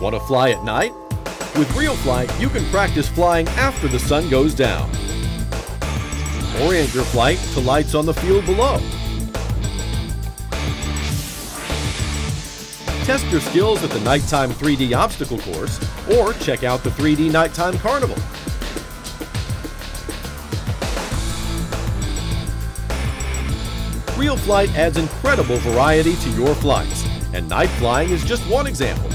Want to fly at night? With RealFlight, you can practice flying after the sun goes down. Orient your flight to lights on the field below. Test your skills at the Nighttime 3D Obstacle Course or check out the 3D Nighttime Carnival. RealFlight adds incredible variety to your flights, and night flying is just one example.